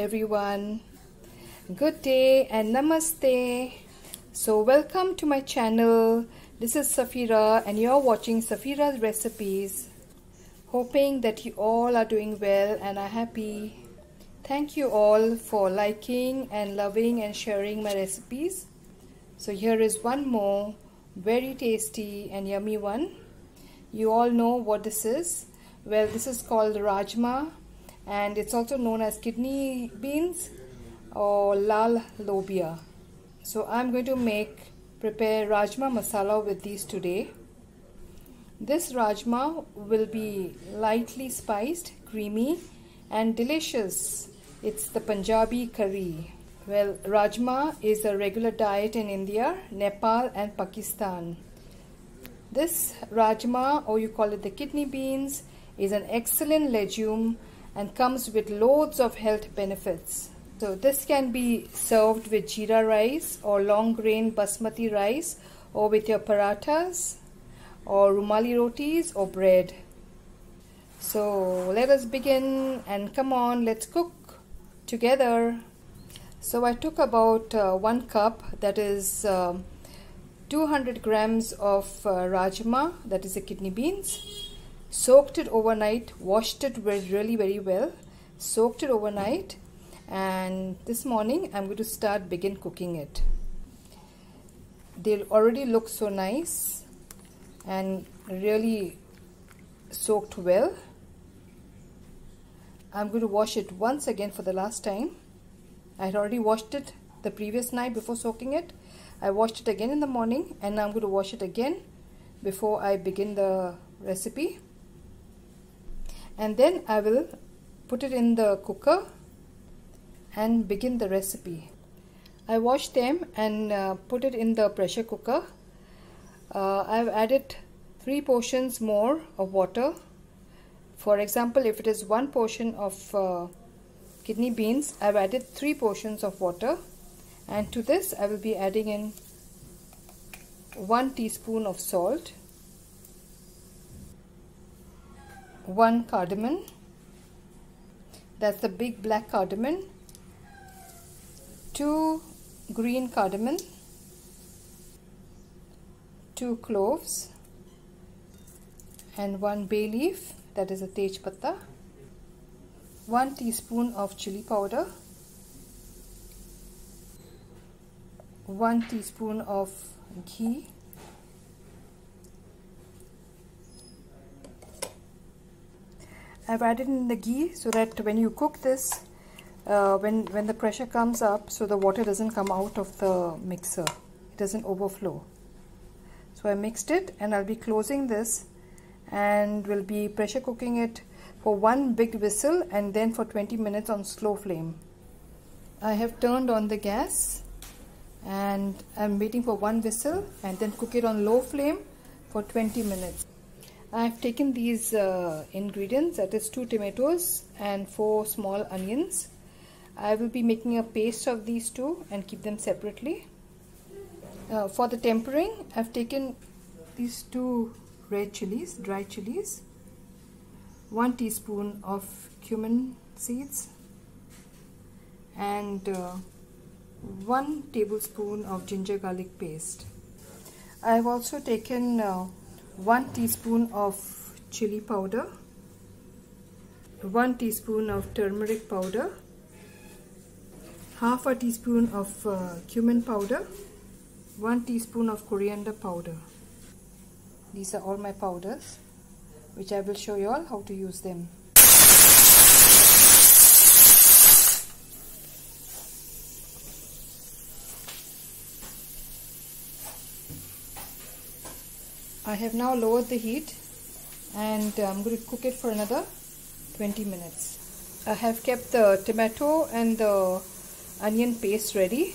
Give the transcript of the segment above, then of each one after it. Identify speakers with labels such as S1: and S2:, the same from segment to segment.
S1: everyone. Good day and namaste. So, welcome to my channel. This is Xafira, and you're watching Xafira's Recipes. Hoping that you all are doing well and are happy. Thank you all for liking and loving and sharing my recipes. So, here is one more very tasty and yummy one. You all know what this is. Well, this is called rajma and it's also known as kidney beans or lal lobia. So I'm going to make prepare rajma masala with these today. This rajma will be lightly spiced, creamy and delicious. It's the Punjabi curry. Well, rajma is a regular diet in India, Nepal and Pakistan. This rajma or you call it the kidney beans is an excellent legume and comes with loads of health benefits. So this can be served with jeera rice or long grain basmati rice or with your parathas or rumali rotis or bread. So let us begin and come on let's cook together. So I took about uh, one cup that is uh, 200 grams of uh, rajma that is the kidney beans soaked it overnight washed it really very well soaked it overnight and this morning I'm going to start begin cooking it. They already look so nice and really soaked well. I'm going to wash it once again for the last time. I had already washed it the previous night before soaking it. I washed it again in the morning and now I'm going to wash it again before I begin the recipe and then I will put it in the cooker and begin the recipe. I washed them and uh, put it in the pressure cooker. Uh, I've added three portions more of water. For example, if it is one portion of uh, kidney beans, I've added three portions of water and to this I will be adding in one teaspoon of salt 1 cardamom. That's the big black cardamom. 2 green cardamom. 2 cloves. And 1 bay leaf that is a tej patta 1 teaspoon of chili powder. 1 teaspoon of ghee I've added in the ghee so that when you cook this uh, when when the pressure comes up so the water doesn't come out of the mixer. It doesn't overflow. So I mixed it and I'll be closing this and we'll be pressure cooking it for one big whistle and then for 20 minutes on slow flame. I have turned on the gas and I'm waiting for one whistle and then cook it on low flame for 20 minutes I've taken these uh, ingredients that is two tomatoes and four small onions. I will be making a paste of these two and keep them separately. Uh, for the tempering I've taken these two red chilies, dry chilies, one teaspoon of cumin seeds and uh, one tablespoon of ginger garlic paste. I've also taken uh, 1 teaspoon of chili powder. 1 teaspoon of turmeric powder. Half a teaspoon of uh, cumin powder. 1 teaspoon of coriander powder. These are all my powders which I will show you all how to use them I have now lowered the heat and I'm going to cook it for another 20 minutes. I have kept the tomato and the onion paste ready.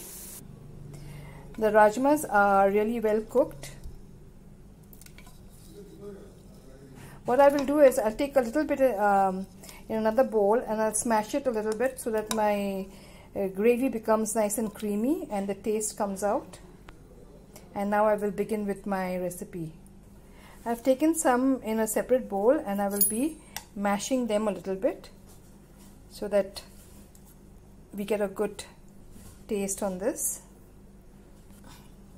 S1: The rajmas are really well cooked. What I will do is I'll take a little bit um, in another bowl and I'll smash it a little bit so that my uh, gravy becomes nice and creamy and the taste comes out. And now I will begin with my recipe. I've taken some in a separate bowl and I will be mashing them a little bit so that we get a good taste on this.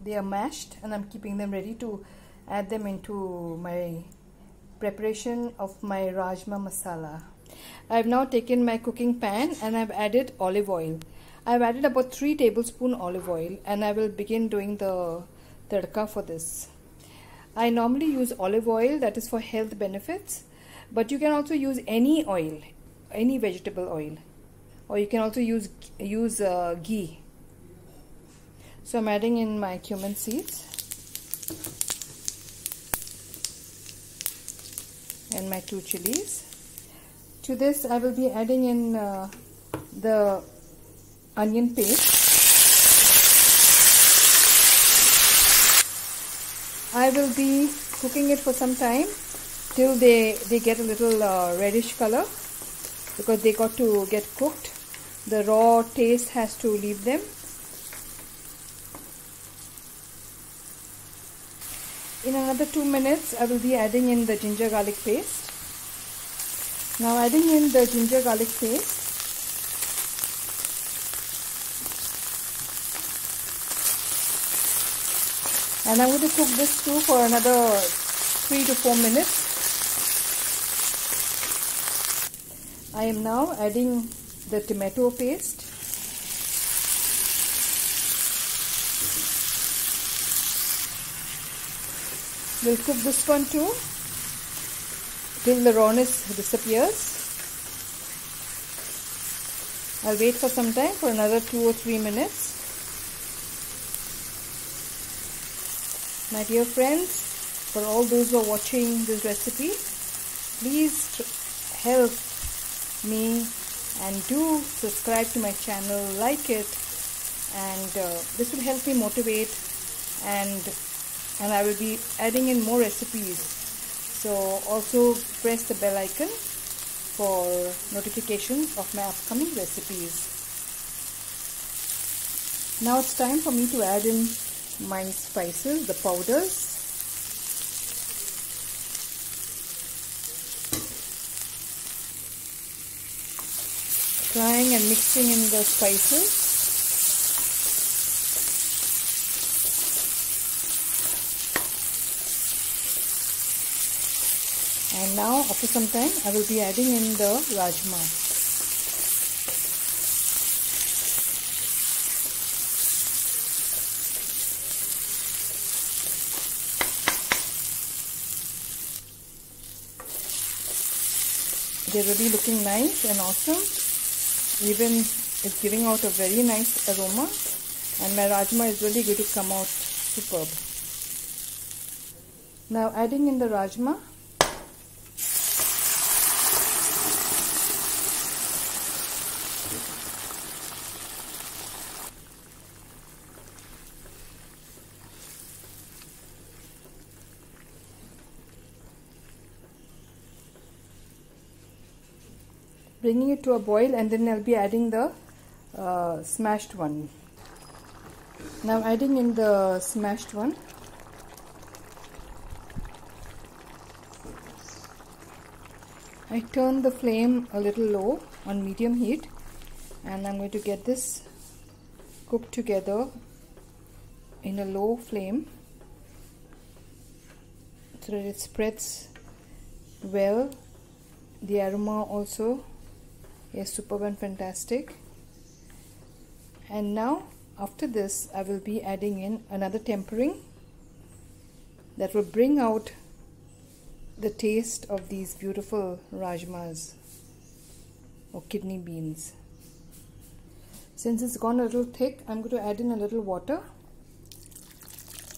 S1: They are mashed and I'm keeping them ready to add them into my preparation of my rajma masala. I've now taken my cooking pan and I've added olive oil. I've added about 3 tablespoon olive oil and I will begin doing the tadka for this I normally use olive oil that is for health benefits but you can also use any oil any vegetable oil or you can also use use uh, ghee. So I'm adding in my cumin seeds and my two chilies. To this I will be adding in uh, the onion paste I will be cooking it for some time till they they get a little uh, reddish color because they got to get cooked. The raw taste has to leave them. In another two minutes I will be adding in the ginger garlic paste. Now adding in the ginger garlic paste and I'm going to cook this too for another 3 to 4 minutes. I am now adding the tomato paste. We'll cook this one too till the rawness disappears. I'll wait for some time for another two or three minutes my dear friends for all those who are watching this recipe please help me and do subscribe to my channel like it and uh, this will help me motivate and and I will be adding in more recipes. So also press the bell icon for notifications of my upcoming recipes. Now it's time for me to add in my spices the powders frying and mixing in the spices. And now after some time I will be adding in the rajma. They're really looking nice and awesome even it's giving out a very nice aroma and my rajma is really going to come out superb. Now adding in the rajma bringing it to a boil and then I'll be adding the uh, smashed one. Now adding in the smashed one. I turn the flame a little low on medium heat and I'm going to get this cooked together in a low flame so that it spreads well the aroma also is superb and fantastic. And now after this I will be adding in another tempering that will bring out the taste of these beautiful rajmas or kidney beans. Since it's gone a little thick I'm going to add in a little water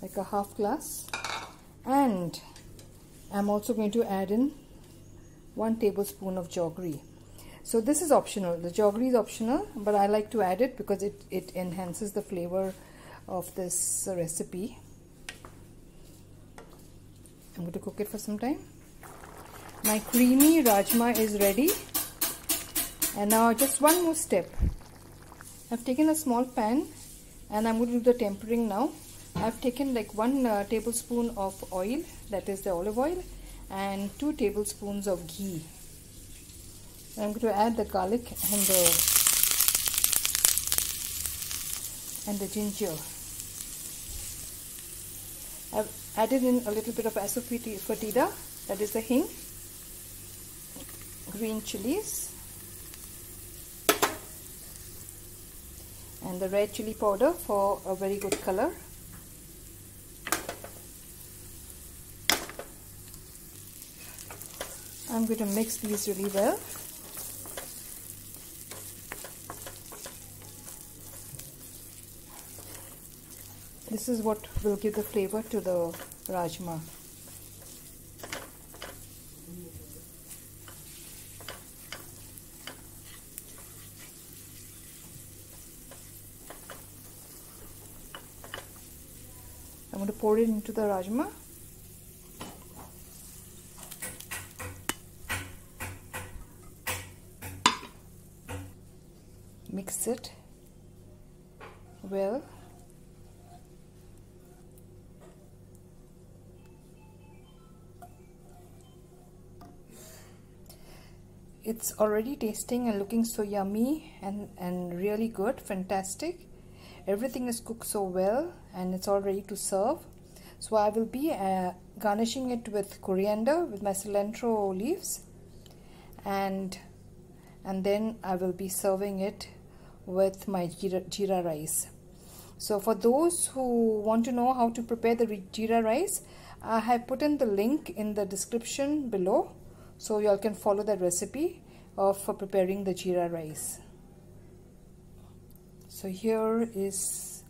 S1: like a half glass. And I'm also going to add in one tablespoon of jaggery so this is optional. The jaggery is optional but I like to add it because it, it enhances the flavor of this recipe. I'm going to cook it for some time. My creamy rajma is ready. And now just one more step. I've taken a small pan and I'm going to do the tempering now. I've taken like one uh, tablespoon of oil that is the olive oil and two tablespoons of ghee I'm going to add the garlic and the and the ginger. I've added in a little bit of asafoetida, that is the hing, green chilies, and the red chili powder for a very good color. I'm going to mix these really well. This is what will give the flavor to the rajma. I'm going to pour it into the rajma. Mix it well. It's already tasting and looking so yummy and and really good fantastic. Everything is cooked so well and it's all ready to serve. So I will be uh, garnishing it with coriander with my cilantro leaves and and then I will be serving it with my jeera, jeera rice. So for those who want to know how to prepare the jeera rice I have put in the link in the description below so you all can follow that recipe of for preparing the jeera rice. So here is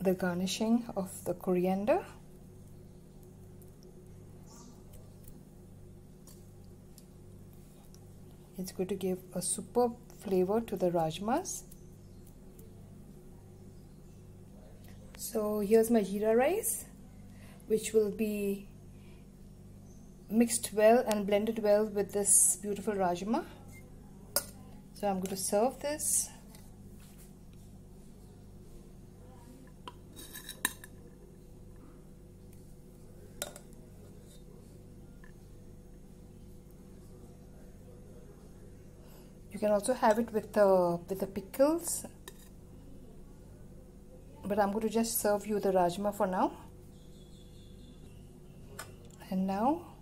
S1: the garnishing of the coriander. It's going to give a superb flavor to the rajmas. So here's my jeera rice which will be mixed well and blended well with this beautiful rajma. So I'm going to serve this. You can also have it with the with the pickles, but I'm going to just serve you the rajma for now. And now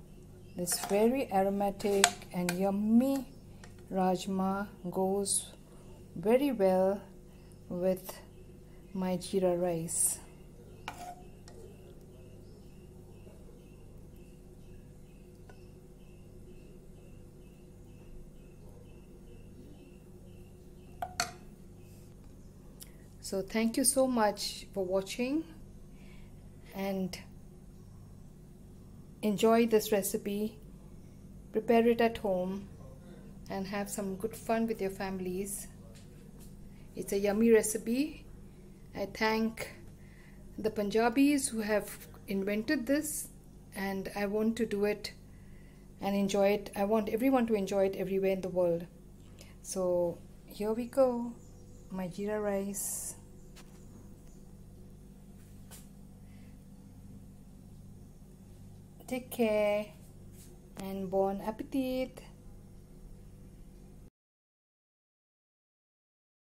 S1: this very aromatic and yummy rajma goes very well with my jeera rice. So thank you so much for watching and enjoy this recipe, prepare it at home and have some good fun with your families. It's a yummy recipe. I thank the Punjabis who have invented this and I want to do it and enjoy it. I want everyone to enjoy it everywhere in the world. So here we go, my jeera rice. Take care and bon appetit.